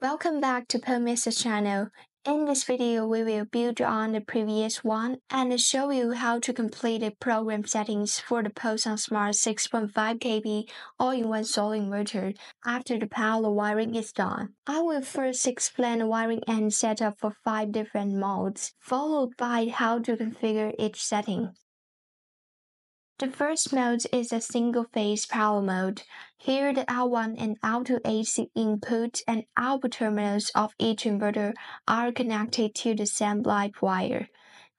Welcome back to PowMr channel. In this video, we will build on the previous one and show you how to complete the program settings for the POW-SunSmart 6.5 KP all-in-one solar inverter after the power wiring is done. I will first explain the wiring and setup for five different modes, followed by how to configure each setting. The first mode is a single-phase power mode. Here the L1 and L2 AC input and output terminals of each inverter are connected to the same live wire,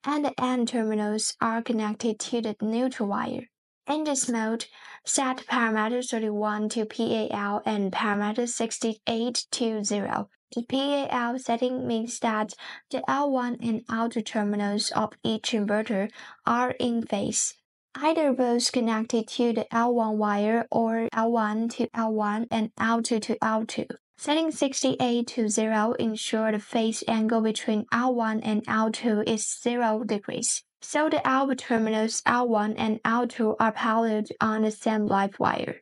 and the N terminals are connected to the neutral wire. In this mode, set parameter 31 to PAL and parameter 68 to 0. The PAL setting means that the L1 and L2 terminals of each inverter are in phase either both connected to the L1 wire or L1 to L1 and L2 to L2. Setting 68 to 0 ensure the phase angle between L1 and L2 is 0 degrees. So the output terminals L1 and L2 are powered on the same live wire.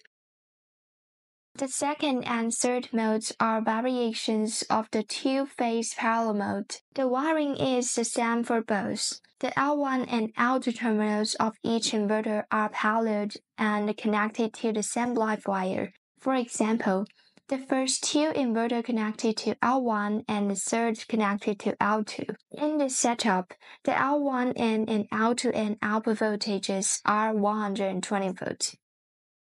The second and third modes are variations of the two-phase parallel mode. The wiring is the same for both. The L1 and L2 terminals of each inverter are paralleled and connected to the same live wire. For example, the first two inverter connected to L1 and the third connected to L2. In this setup, the L1 and and L2 and output voltages are 120 volts.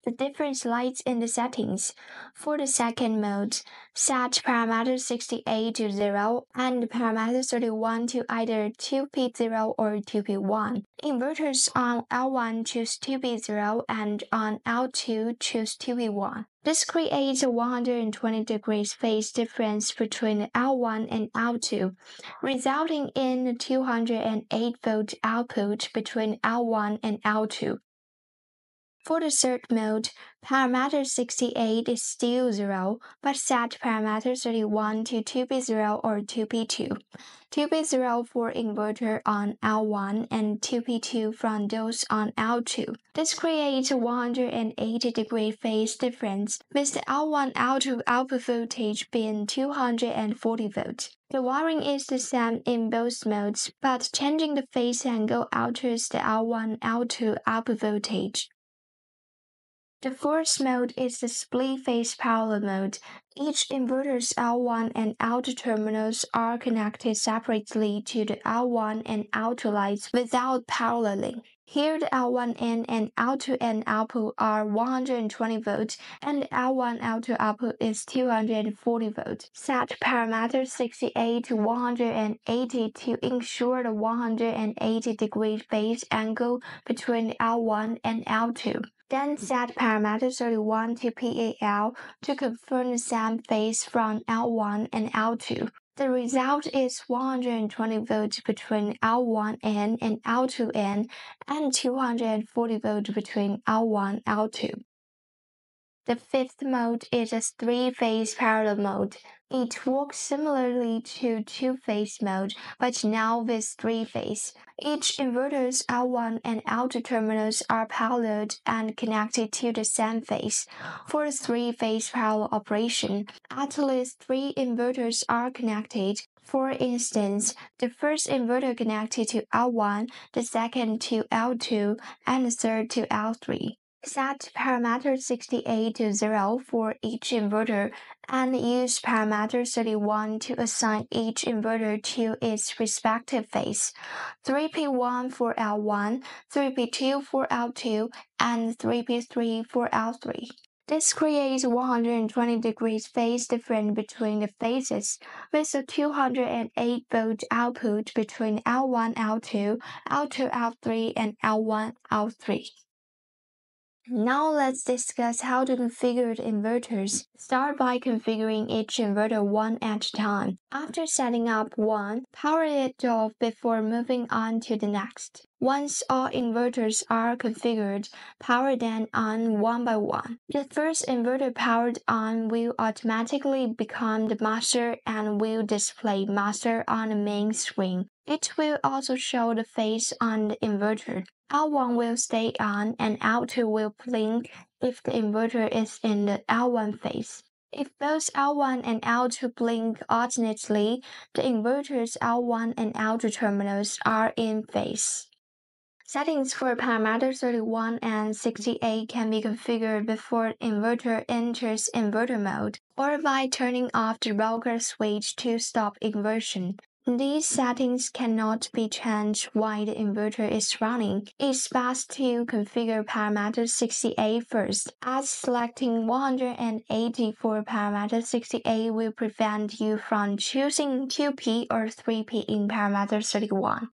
The difference lies in the settings. For the second mode, set parameter 68 to 0 and parameter 31 to either 2P0 or 2P1. Inverters on L1 choose 2P0 and on L2 choose 2P1. This creates a 120 degrees phase difference between L1 and L2, resulting in a 208 volt output between L1 and L2. For the third mode, parameter 68 is still 0, but set parameter 31 to 2p0 or 2p2. 2p0 for inverter on L1 and 2p2 from those on L2. This creates a 180 degree phase difference, with the L1 L2 output voltage being 240 volts. The wiring is the same in both modes, but changing the phase angle alters the L1 L2 output voltage. The fourth mode is the split-phase parallel mode. Each inverter's L1 and L2 terminals are connected separately to the L1 and L2 lines without paralleling. Here the L1N and L2N output are 120 volts and the L1 L2 output is 240 volts. Set parameter 68 to 180 to ensure the 180 degree phase angle between L1 and L2. Then set parameter 31 to PAL to confirm the same phase from L1 and L2. The result is 120 volts between L1N and L2N and 240 volts between L1 L2. The fifth mode is a three-phase parallel mode. It works similarly to two-phase mode, but now with three-phase. Each inverter's L1 and L2 terminals are parallel and connected to the same phase. For three-phase parallel operation, at least three inverters are connected. For instance, the first inverter connected to L1, the second to L2, and the third to L3. Set parameter 68 to 0 for each inverter and use parameter 31 to assign each inverter to its respective phase. 3P1 for L1, 3P2 for L2, and 3P3 for L3. This creates 120 degrees phase difference between the phases, with a 208 volt output between L1, L2, L2, L3, and L1, L3. Now let's discuss how to configure inverters. Start by configuring each inverter one at a time. After setting up one, power it off before moving on to the next. Once all inverters are configured, power them on one by one. The first inverter powered on will automatically become the master and will display master on the main screen. It will also show the phase on the inverter. L1 will stay on and L2 will blink if the inverter is in the L1 phase. If both L1 and L2 blink alternately, the inverter's L1 and L2 terminals are in phase. Settings for parameter 31 and 68 can be configured before inverter enters inverter mode or by turning off the rocker switch to stop inversion. These settings cannot be changed while the inverter is running. It's best to configure parameter 68 first, as selecting 180 for parameter 68 will prevent you from choosing 2P or 3P in parameter 31.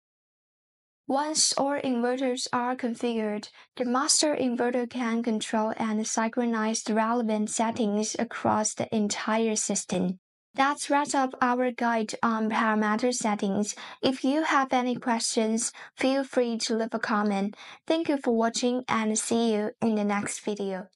Once all inverters are configured, the master inverter can control and synchronize the relevant settings across the entire system. That wraps up our guide on parameter settings. If you have any questions, feel free to leave a comment. Thank you for watching and see you in the next video.